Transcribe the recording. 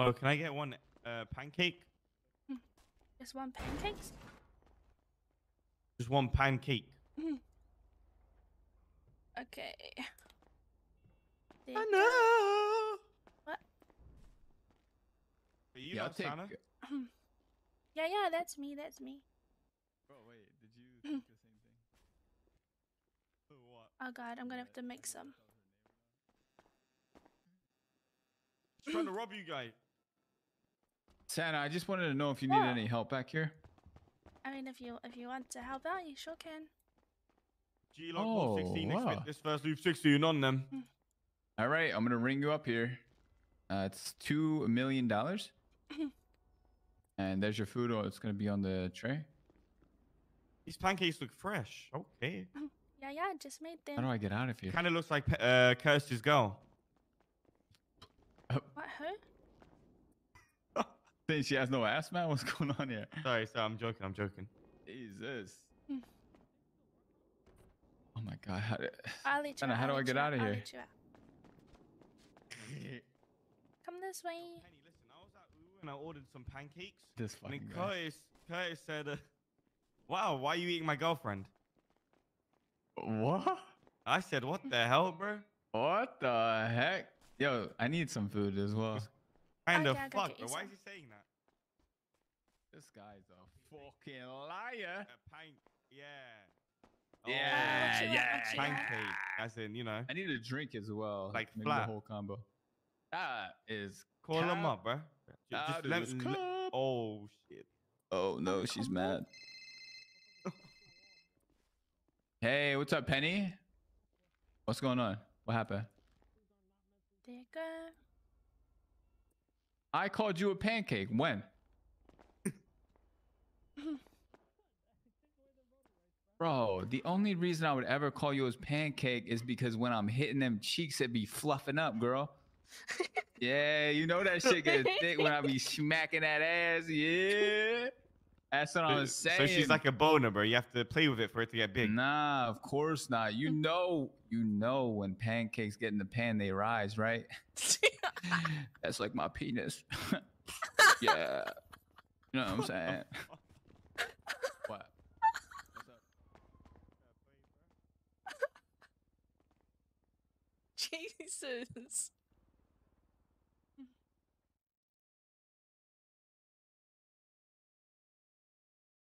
Hello, can I get one uh, pancake? Just one pancakes? Just one pancake. Hmm. Okay. There I you know. What? Are you yeah, I'll not take. Santa? Hmm. Yeah, yeah, that's me. That's me. Bro, wait. Did you hmm. think the same thing? What? Oh god, I'm gonna have to make some. He's trying to rob you guys. Santa, I just wanted to know if you need Yeah. any help back here. I mean, if you if you want to help out, you sure can. G log oh, 16 Oh, expect wow. this first loop 16 on them. All right, I'm gonna ring you up here. Uh, it's two million dollars. and there's your food. Oh, it's gonna be on the tray. These pancakes look fresh. Okay. Yeah, yeah, I just made them. How do I get out of here? Kind of looks like uh, Kirsty's girl. What? Who? Think she has no ass, man. What's going on here? Sorry, sorry, I'm joking. I'm joking. Jesus. Hmm. Oh my god. How, I'll let you Santa, out, how I'll do I get you out of here? let you out. Come this way. Penny, listen, I was at Ooh and I ordered some pancakes. this And then fucking guy. Curtis, Curtis said, uh, "Wow, why are you eating my girlfriend?" What? I said, "What the hell, bro?" What the heck? Yo, I need some food as well. Kind Oh, of fuck, get bro. you Why is he saying that? This guy's a fucking liar. A pank, yeah. Yeah, oh. what you want, yeah, what you pancake, as in you know. I need a drink as well. Like maybe flat. the whole combo. That is Call him up, bro. Ju- That Just let, is let- Oh shit. Oh no, she's mad. hey, what's up, Penny? What's going on? What happened? There you go. I called you a pancake. When? Bro, the only reason I would ever call you as pancake is because when I'm hitting them cheeks, it be fluffing up, girl. yeah, you know that shit get thick when I be smacking that ass. Yeah. That's what I was saying. So she's like a boner, bro. You have to play with it for it to get big. Nah, of course not. You mm. know, you know when pancakes get in the pan, they rise, right? That's like my penis. yeah. You know what I'm saying? what? What's up? Jesus.